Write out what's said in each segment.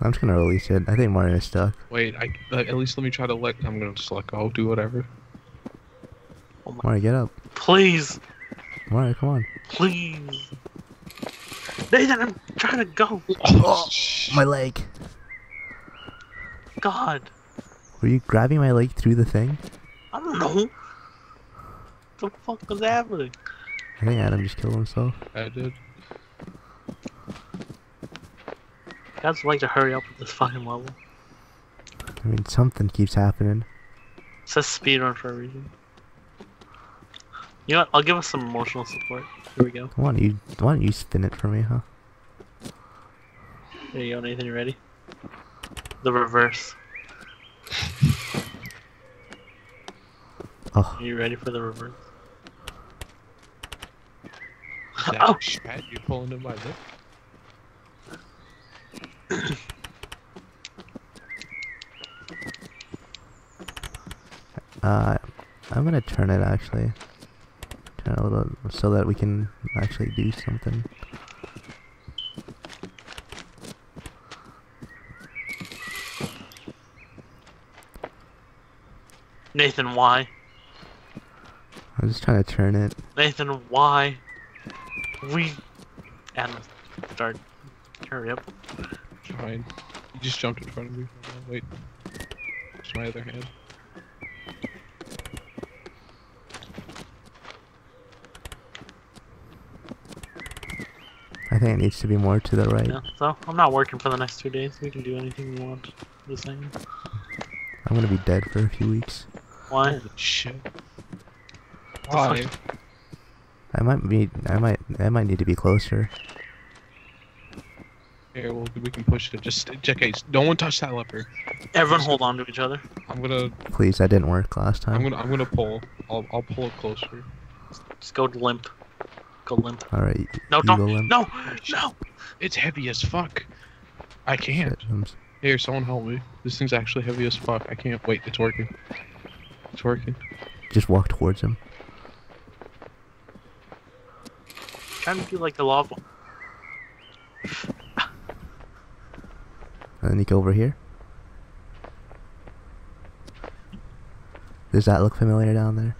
I'm just gonna release it. I think Mario's stuck. Wait, I uh, at least let me try to let. I'm gonna just let go. Do whatever. Mario, get up. Please, Mario, come on. please. Nathan, I'm trying to go. Oh, my leg. God, Were you grabbing my leg through the thing? I don't know. What the fuck was happening? I think Adam just killed himself. I did. Guys like to hurry up with this fucking level. I mean, something keeps happening. It says speedrun for a reason. You know what? I'll give us some emotional support. Here we go. Why don't you, why don't you spin it for me, huh? There you go, Nathan. You ready? The reverse. Oh, Are you ready for the reverse? That Oh. shat you pulling in my lip? uh, I'm gonna turn it actually. Turn it a little so that we can actually do something. Nathan, why? I'm just trying to turn it. Nathan, why? We. Adam, start. Hurry up. Fine. You just jumped in front of me. Wait. It's my other hand. I think it needs to be more to the right. Yeah, so I'm not working for the next two days. We can do anything we want. The same. I'm gonna be dead for a few weeks. Why? Holy shit. Why? I might be. I might. I might need to be closer. Here, well, we can push it. Just, okay, don't one touch that lever. Everyone hold on to each other. I'm gonna, Please, that didn't work last time. I'm gonna, I'm gonna pull. I'll, I'll pull it closer. Just go limp. Go limp. All right. No, you don't. go limp. No, no. It's heavy as fuck. I can't. Shit, Here, someone help me. This thing's actually heavy as fuck. I can't. Wait, it's working. It's working. Just walk towards him. Trying to do like the lava. And then you go over here. Does that look familiar down there?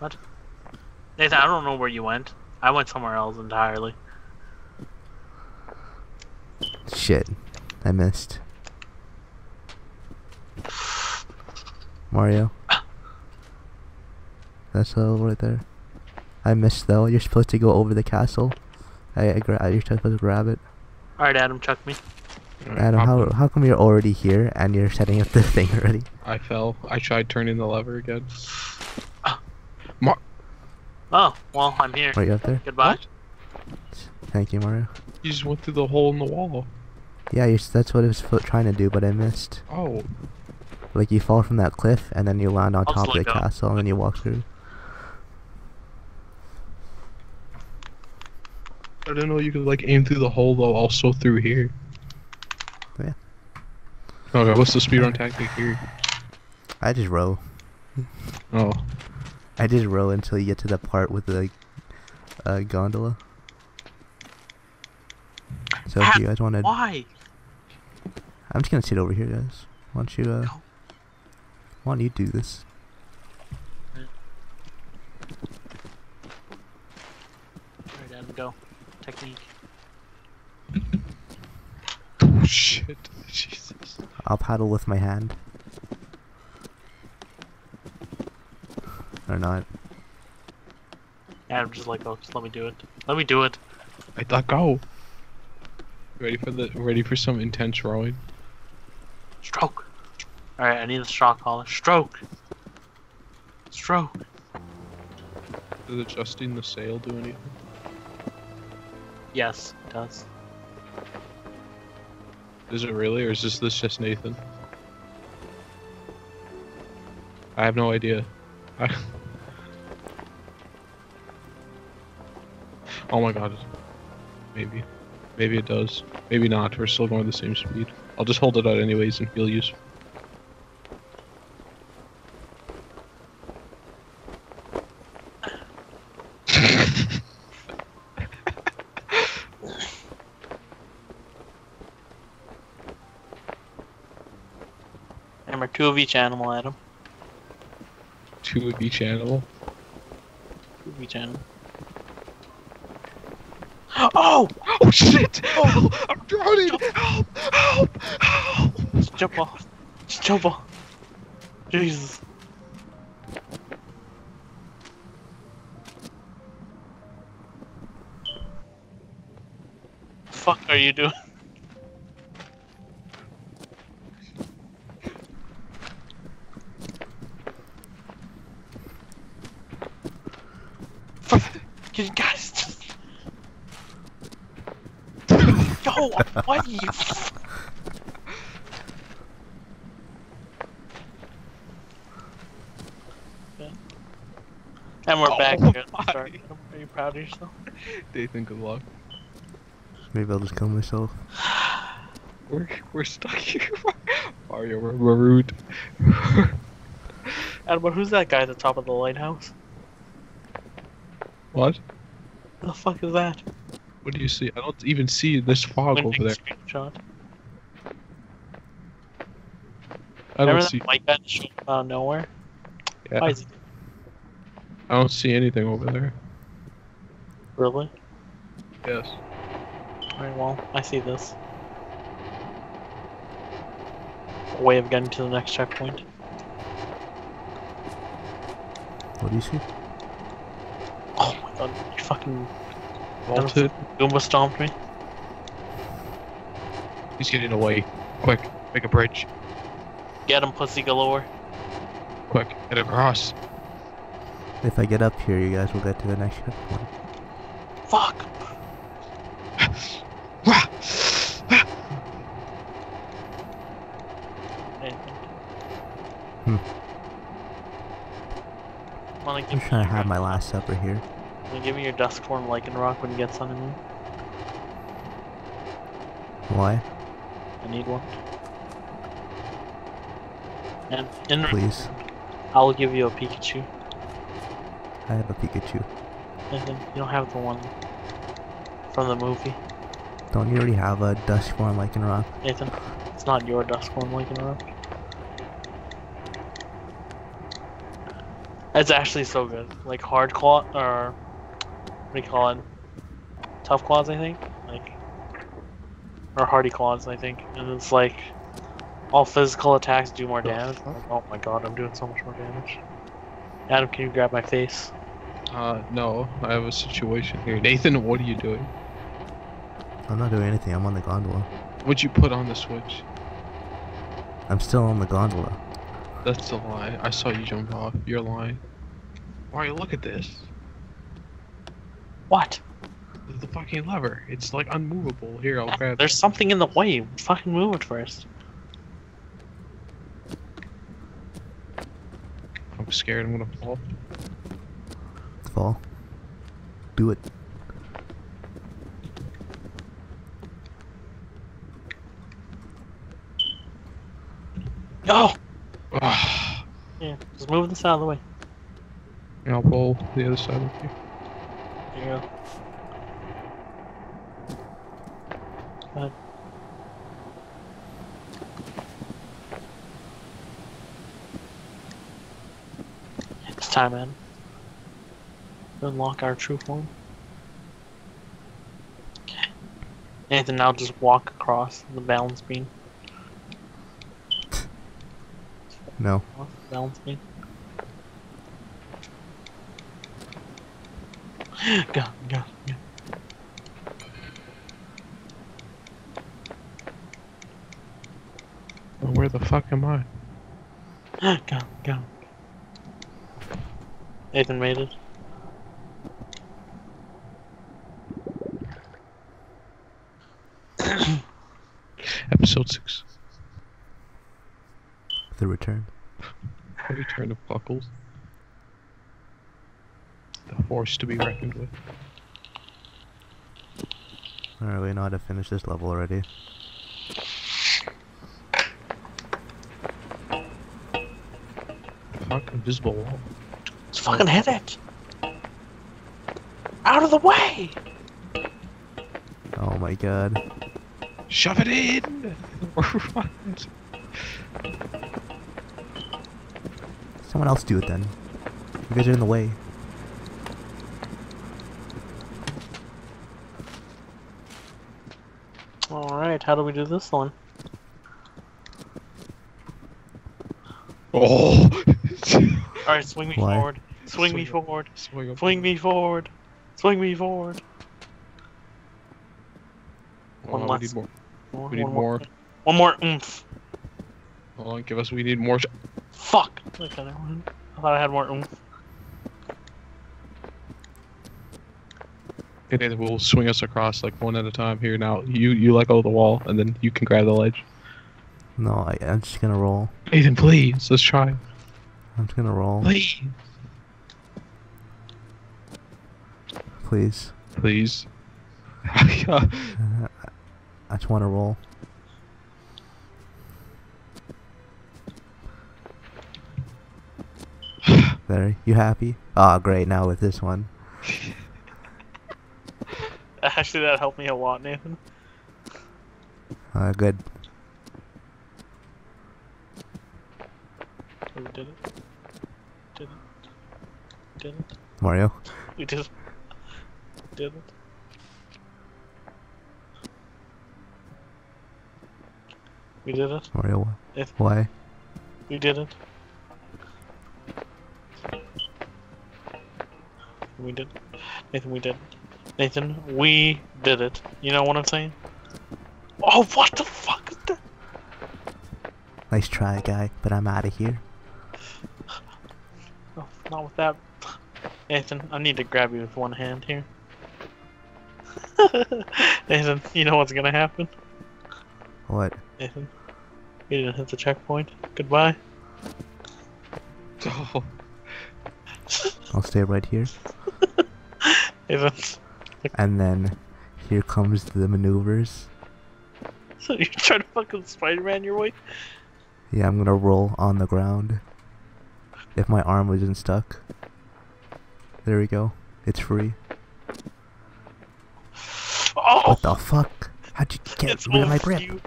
What? Nathan, I don't know where you went. I went somewhere else entirely. Shit. I missed. Mario. That's all right there. I missed though. You're supposed to go over the castle. I, I gra- you're supposed to grab it. All right, Adam, chuck me. Adam, I'm how how come you're already here and you're setting up the thing already? I fell. I tried turning the lever again. Ah. Oh, well, I'm here. Right up there. Goodbye. What? Thank you, Mario. You just went through the hole in the wall. Yeah, you're, that's what I was trying to do, but I missed. Oh, Like you fall from that cliff and then you land on I'll top of the go. castle and then you walk through. I didn't know you could like aim through the hole though, also through here. Yeah. Okay, what's the speedrun tactic here? I just row. Oh, I just row until you get to the part with the uh, gondola. So if you guys want to, Why? I'm just gonna sit over here, guys. Why don't you, uh, No. why don't you do this? All right, Adam, go. Technique. oh shit, Jesus. I'll paddle with my hand. Or not. Adam, just let go. Oh, just let me do it. Let me do it. I thought go. Ready for the ready for some intense rowing? Stroke. All right, I need a shock collar. Stroke. Stroke. Does adjusting the sail do anything? Yes, it does. Is it really, or is this this just Nathan? I have no idea. I... oh my god. Maybe. Maybe it does. Maybe not. We're still going the same speed. I'll just hold it out anyways and feel useful. Remember, two of each animal, Adam. Two of each animal. Two of each animal. Oh! Oh shit! Oh, I'm drowning! Help! Help! Help! Just jump off. Just jump off. Jesus. Fuck are you doing? Fuck. You guys. Yo, what are you? And we're oh back Oh here at the my. start. Are you proud of yourself? Nathan, good luck. Maybe I'll just kill myself. We're we're stuck here. Mario, we're marooned. Adam, but who's that guy at the top of the lighthouse? what? What the fuck is that? What do you see? I don't even see this fog Winning over there. Screenshot. I Remember don't that see. white guy that showed up out of nowhere? Why Yeah, is he I don't see anything over there. really? Yes. Alright, well, I see this. A way of getting to the next checkpoint. What do you see? Oh my god, you fucking Vaulted. Goomba stomped me. He's getting away. Quick, make a bridge. Get him, pussy galore. Quick, get across. If I get up here, you guys will get to the next checkpoint. Fuck! Nathan. Hmm. I'm just trying to have my last supper here. Give me your dusk form Lycanroc when you get sun in me? Why? I need one. And in Please. I'll give you a Pikachu. I have a Pikachu. Nathan, you don't have the one from the movie. Don't you already have a Dusk form Rock? Nathan, it's not your dusk form Lycanroc. It's actually so good. Like hard claw or do you call it? Tough claws, I think. Like or hardy claws, I think. And it's like all physical attacks do more damage. Like, oh my god, I'm doing so much more damage. Adam, can you grab my face? Uh, no, I have a situation here. Nathan, what are you doing? I'm not doing anything. I'm on the gondola. What'd you put on the switch? I'm still on the gondola. That's a lie. I saw you jump off. You're lying. Mario, look at this. What? The fucking lever. It's like unmovable. Here, I'll grab. There's something in the way. Fucking move it first. I'm scared I'm gonna fall. Fall. Do it. Ah, Yeah, just move this out of the way. Yeah. I'll roll the other side with you. There you go. Go. It's time, in, Unlock our true form. Okay. Nathan, now just walk across the balance beam. No. Balance beam. Go, go, go. Where the fuck am I? go, go. Nathan made it. Episode 6. The return. The Return of Buckles. The force to be reckoned with. I don't really know how to finish this level already. Fuck, invisible wall. Just fucking hit it! Out of the way! Oh my god. Shove it in! Someone else do it then. You guys are in the way. Alright, how do we do this one? Oh! Alright, swing me Why? forward. Swing me Swing up. forward. Swing up. Swing me forward. Swing me forward. Hold One on, we need more. One, We need one more. One more oomph. Hold on, give us. We need more. Fuck. Okay. I thought I had more oomph. Okay, Nathan, we'll swing us across like one at a time. Here now, you you let go of the wall, and then you can grab the ledge. No, I, I'm just gonna roll. Nathan, please, let's try. I'm just gonna roll. Please, Please. please. Uh, I just wanna roll. There. You happy? Ah, great. Now with this one. Actually, that helped me a lot, Nathan. Uh, good. We did it. Did it. Did it. Mario. We did it. Did it. We did it. Mario. wh- If- Why? We did it. We did. Nathan, we did. Nathan, we did it. You know what I'm saying? Oh, what the fuck is that? Nice try, guy. But I'm out of here. Oh, not with that. Nathan, I need to grab you with one hand here. Nathan, you know what's gonna happen? What? Nathan, you didn't hit the checkpoint. Goodbye. Oh, I'll stay right here. Nathan, And then here comes the maneuvers. so you're trying to fucking Spider-Man your way? Yeah, I'm gonna roll on the ground. If my arm wasn't stuck. There we go. It's free. Oh, What the fuck? How'd you get it's rid of my grip? you.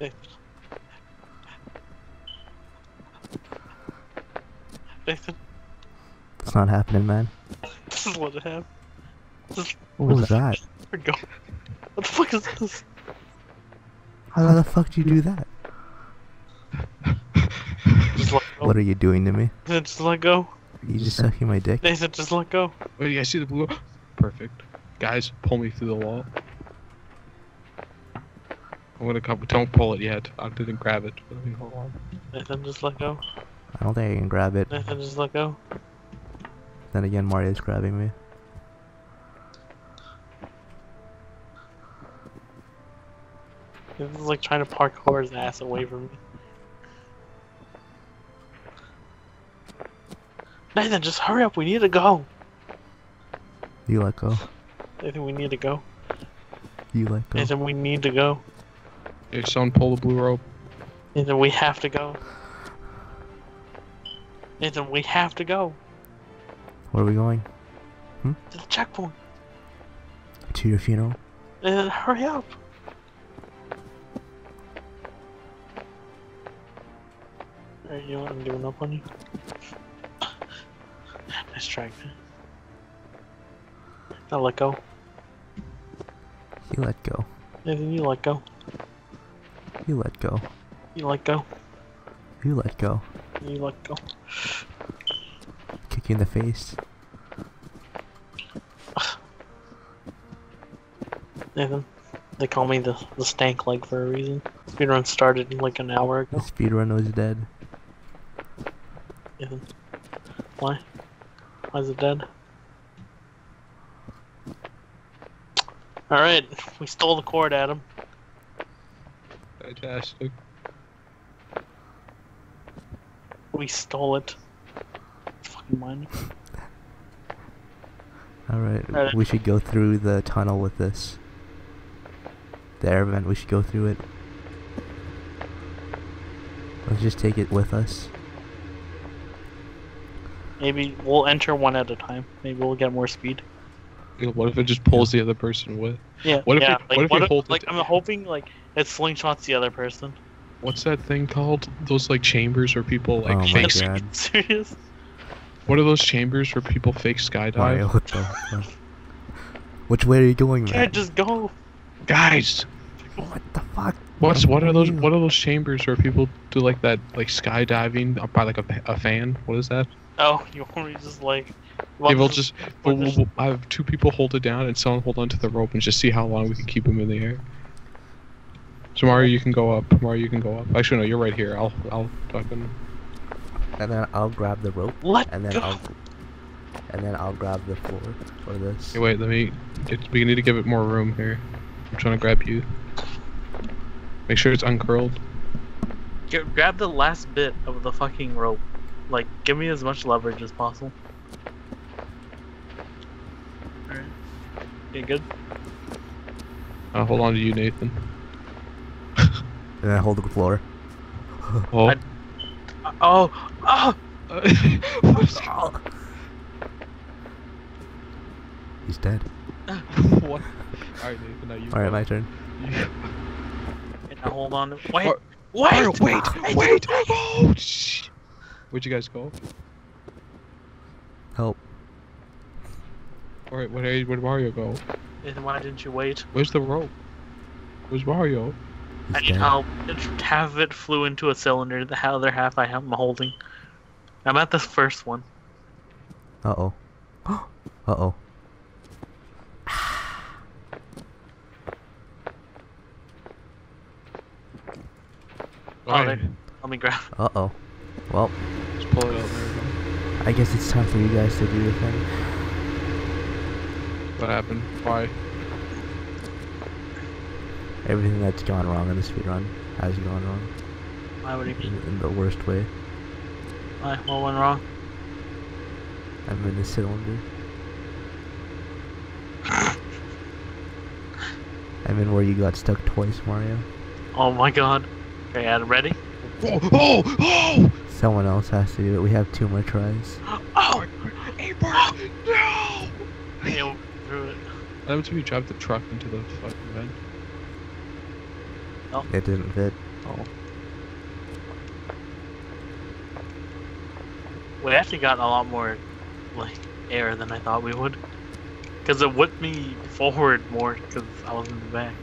Nathan. Nathan, It's not happening, man. this is what happened. This is What was that? where we go. What the fuck is this? How the fuck did you do that? Just let go. What are you doing to me? Nathan, just let go. You just sucking my dick? Nathan, just let go. wait, you guys see the blue? Perfect. Guys, pull me through the wall. I'm gonna come. Don't pull it yet. I didn't grab it. Let me hold on. Nathan, just let go. I don't think I can grab it. Nathan, just let go. Then again, Mario's grabbing me. This is like trying to parkour his ass away from me. Nathan, just hurry up. We need to go. You let go. Nathan, we need to go. You let go. Nathan, we need to go. Hey, someone pull the blue rope. Nathan, we have to go. Nathan, we have to go Where are we going? Hmm? to the checkpoint. To your funeral? Nathan, hurry up. Alright, you know what? I'm giving up on you. Nice try. Now let go. You let go. Nathan, you let go. You let go. You let go. You let go. You let go. Kick you in the face. Nathan, they call me the the stank leg for a reason. Speedrun started like an hour ago. Speedrun was dead. Nathan, why? Why is it dead? All right, we stole the cord, Adam. Fantastic. We stole it. It's fucking mine. Alright, Alright. we should go through the tunnel with this. The air vent, we should go through it. Let's just take it with us. Maybe we'll enter one at a time. Maybe we'll get more speed. You know, What if it just pulls the other person with? Yeah. What if yeah. we- like, what if we hold it like I'm hoping like It slingshots the other person. What's that thing called? Those like chambers where people like Oh my fake. God. Serious? What are those chambers where people fake Mario, skydive? what the fuck? Which way are you going, man? Can't just go. Guys, What the fuck? what's what are those? What are those chambers where people do like that, like skydiving up by like a, a fan? What is that? Oh, you want me to just like? you Yeah, we'll to- just or we'll, we'll, I have two people hold it down and someone hold onto the rope and just see how long we can keep them in the air. So Mario, you can go up. Mario, you can go up. Actually, no, you're right here. I'll I'll fucking. And then I'll grab the rope, Let and then go. I'll, and then I'll grab the floor for this. Hey, wait. Let me. Get, we need to give it more room here. I'm trying to grab you. Make sure it's uncurled. Get, grab the last bit of the fucking rope. Like, give me as much leverage as possible. Alright. Okay, good. Uh, hold on to you, Nathan. And then hold the floor. Oh. I- Oh! Oh! what? He's dead. what? Alright, Nathan. Now you. All right, my turn. Now hold on. Wait! Mar- wait! Mario, wait! Wait! Oh, shh. Where'd you guys go? Help. Alright, where where'd Mario go? Nathan, why didn't you wait? Where's the rope? Where's Mario? He's I need dead. help. It- Half of it flew into a cylinder. The other half I am holding. I'm at the first one. Uh oh. uh oh. Oh, Alright, there. Let me grab. Uh oh. Well, let's pull it out. There we go. I guess it's time for you guys to do your thing. What happened? Why? Everything that's gone wrong in the speedrun has gone wrong Why would he in, be? in the worst way. Why? What went wrong? I'm in the cylinder. I'm in where you got stuck twice, Mario. Oh my god. Okay, Adam, ready? Oh! Oh! Oh! Someone else has to do it. We have two more tries. Oh! Abert! No! Yeah, through it. What happens if you drive the truck into the fucking vent? It didn't fit. Oh. We actually got a lot more, like, air than I thought we would. Because it whipped me forward more because I was in the back.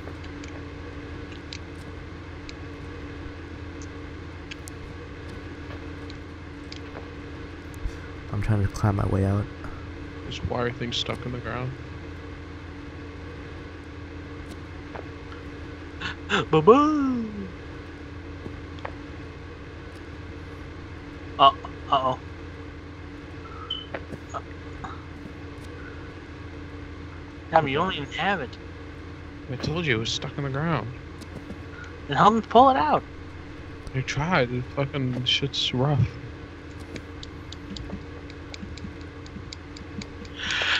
I'm trying to climb my way out. This wire thing's stuck in the ground. Ba-boo! Uh, uh-oh. Damn, you don't even have it. I told you it was stuck in the ground. Then help me pull it out. I tried. It fucking shit's rough.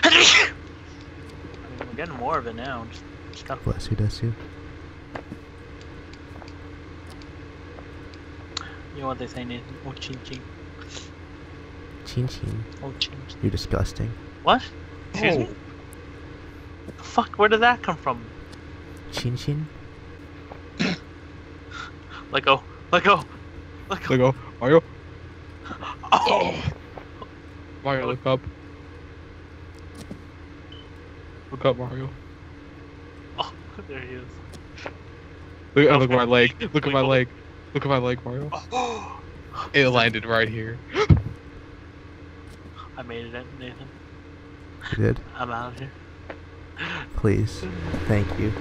I mean, we're getting more of it now. Just, just gotta Bless you, bless you. You know what they say, Nathan? Oh, ching ching. Chin chin. Oh, ching ching. You're disgusting. What? Excuse me? Oh. The fuck? Where did that come from? Chin chin? Let go. Let go. Let go. Let go. Mario. Oh! oh. Mario, look up. Look up, Mario. oh there he is. Look, look at my leg. Look at my leg. Look at my leg, Mario. It landed right here. I made it, Nathan. You did? I'm out of here. Please. Thank you.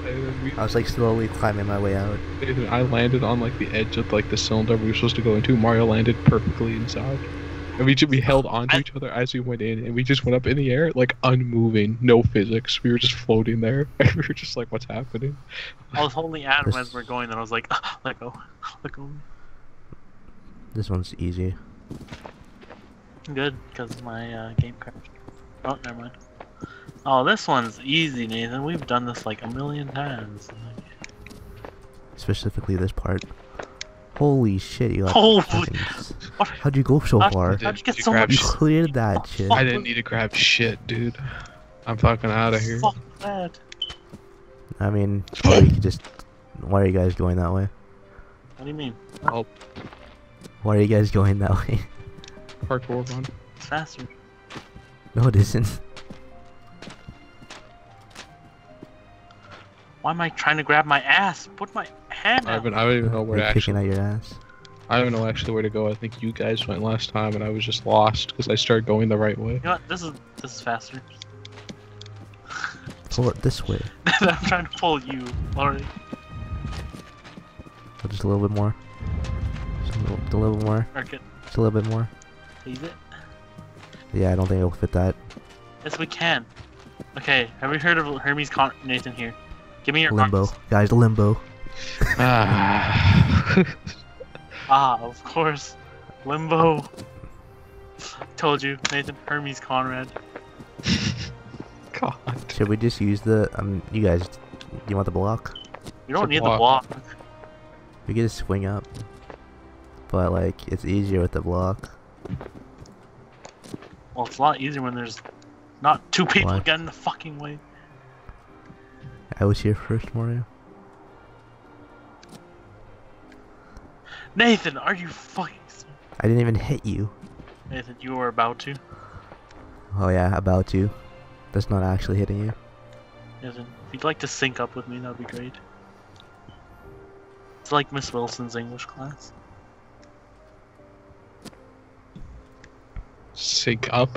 We- I was like slowly climbing my way out. Nathan, I landed on like the edge of like the cylinder we were supposed to go into. Mario landed perfectly inside. And we, ju- we held on to I- each other as we went in, and we just went up in the air, like unmoving, no physics. We were just floating there. And we were just like, what's happening? I was holding Adam This- as we're going, and I was like, "Ah, let go. Let go. This one's easy. Good, because my uh, game crashed. Oh, never mind. Oh, this one's easy, Nathan. We've done this like a million times. Specifically this part. Holy shit, you got Holy- What? How'd you go so How'd- far? How'd you get You so grabbed You cleared that shit. I didn't need to grab shit, dude. I'm fucking out of here. Fuck that. I mean, or you could just Why are you guys going that way? What do you mean? Oh, Why are you guys going that way? parkour run. It's faster. no, it isn't. Why am I trying to grab my ass? Put my hand I haven't. I don't even know where to You're picking actually. at your ass. I don't know actually where to go. I think you guys went last time, and I was just lost because I started going the right way. You know what? This is this is faster. Pull it this way. I'm trying to pull you already. So oh, just a little bit more. Just a little, a little bit more. Mark it. Just a little bit more. Leave it. Yeah, I don't think it'll fit that. Yes, we can. Okay, have you heard of Hermes Con- Nathan here? Give me your Limbo. arms. Guys, limbo. Ah. Ah, of course. Limbo. Told you, Nathan. Hermes Conrad. God. Should we just use the, um, you guys, do you want the block? You don't need block. the block. We could just swing up. But, like, it's easier with the block. Well, it's a lot easier when there's not two people Why? get in the fucking way. I was here first, Mario. Nathan, are you fucking? I didn't even hit you. Nathan, you were about to. Oh yeah, about to. That's not actually hitting you. Nathan, if you'd like to sync up with me, that'd be great. It's like Miss Wilson's English class. Sync up.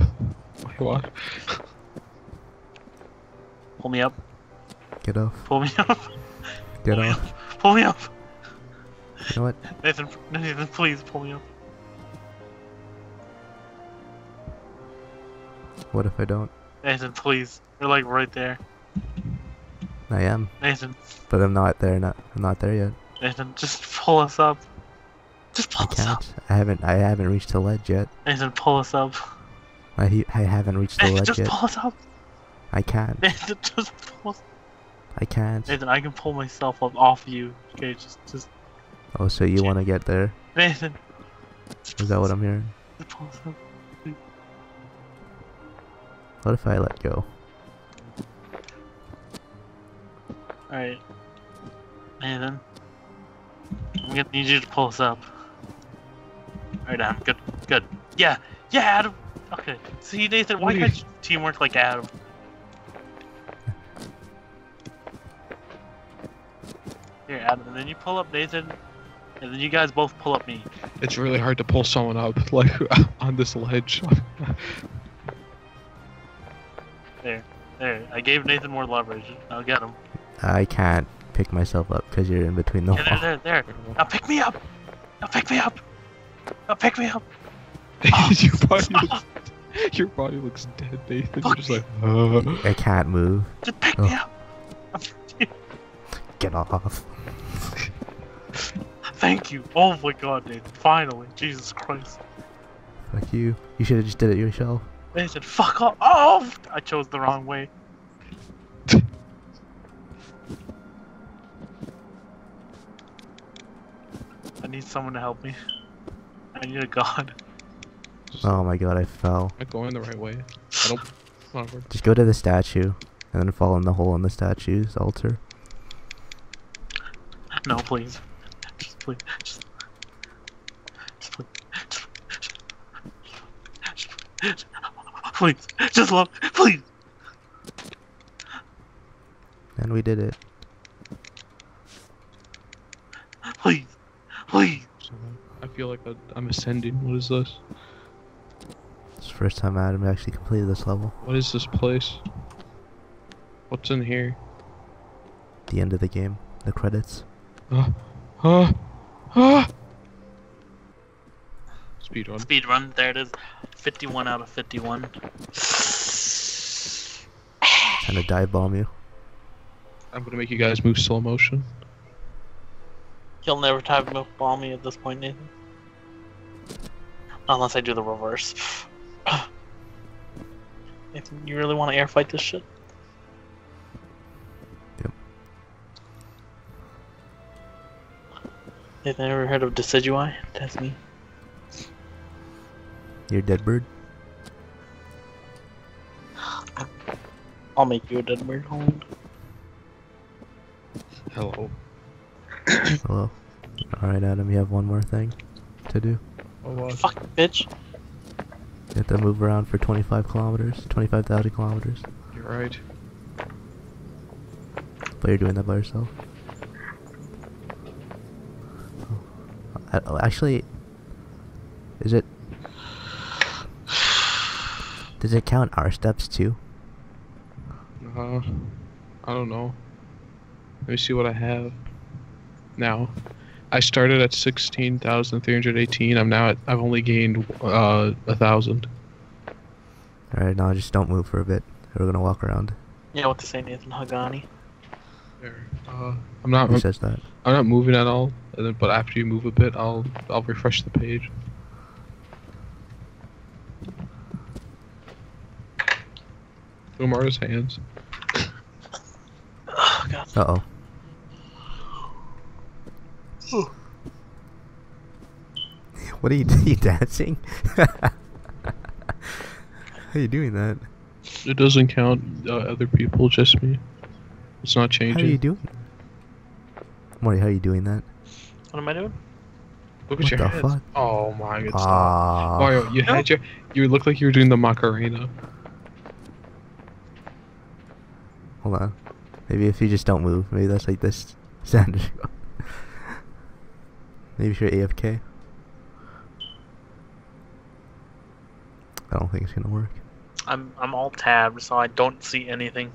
Wait, what? Pull me up. Get off. Pull me up. Get pull me off. up. Pull me up. You know what? Nathan, Nathan, please pull me up. What if I don't? Nathan, please. You're like right there. I am, Nathan, but I'm not there. Not. I'm not there yet. Nathan, just pull us up. Just I pull us up. can't. I haven't. I haven't reached the ledge yet. Nathan, pull us up. I. he- I haven't reached the Nathan, ledge just yet. pull us up. I can't. Nathan, just pull us I can't. Nathan, I can pull myself up off you. Okay, just, just, Oh, so you want to get there? Nathan. Is that what I'm hearing? What if I let go? Alright. Nathan. I'm gonna need you to pull us up. Alright, Adam. Good. Good. Yeah. Yeah, Adam. Okay. See, Nathan, why What are you- can't you teamwork like Adam? Here, Adam, and then you pull up Nathan, and then you guys both pull up me. It's really hard to pull someone up like on this ledge. There. There. I gave Nathan more leverage. Now get him. I can't pick myself up because you're in between the Yeah, there, there, there. Now pick me up. Now pick me up. Now pick me up. your body looks, your body looks dead, Nathan. You're just like, uh. I can't move. Just pick me Oh. up. Get off. Thank you. Oh my god, dude. Finally. Jesus Christ. Fuck you. You should have just did it yourself. Nathan, fuck off. Oh! I chose the wrong way. I need someone to help me. I need a god. Oh my god, I fell. Am I going the right way? I don't. Just go to the statue and then fall in the hole in the statue's altar. No, please. Just please. Just, just please. Just, just, please. Just love. Please. And we did it. Please. Please. I feel like I- I'm ascending. What is this? It's the first time Adam actually completed this level. What is this place? What's in here? The end of the game. The credits. Uh, uh, uh. Speed run. Speed run. There it is. 51 out of 51. Trying to dive bomb you. I'm gonna make you guys move slow motion. You'll never time to bomb me at this point, Nathan. Unless I do the reverse. Nathan, you really want to air fight this shit? Nathan, ever heard of Decidueye? That's me. You're a dead bird. I'll make you a dead bird. Hold. Hello. Hello. Alright, Adam, you have one more thing to do. Oh. Fuck, bitch. You have to move around for 25 kilometers, 25,000 kilometers. You're right. But you're doing that by yourself. Oh. Uh, Actually, is it? Does it count our steps too? Uh, I don't know. Let me see what I have. Now, I started at sixteen thousand three hundred eighteen. I'm now at. I've only gained uh a thousand. All right, now just don't move for a bit. We're gonna walk around. Yeah, what to say, Nathan Hagani? There. Uh, I'm not. Who says that? I'm not moving at all. and then- But after you move a bit, I'll I'll refresh the page. Umaru's hands. Oh, God. Uh oh. What are you, you dancing? How are you doing that? It doesn't count uh, other people, just me. It's not How are you doing? Morty, how are you doing that? What am I doing? Look What at your the hands. fuck? Oh my god. stop. Ah. Mario, you had your you look like you were doing the Macarena. Hold on. Maybe if you just don't move, maybe that's like this sound. maybe if you're AFK. I don't think it's gonna work. I'm I'm all tabbed, so I don't see anything.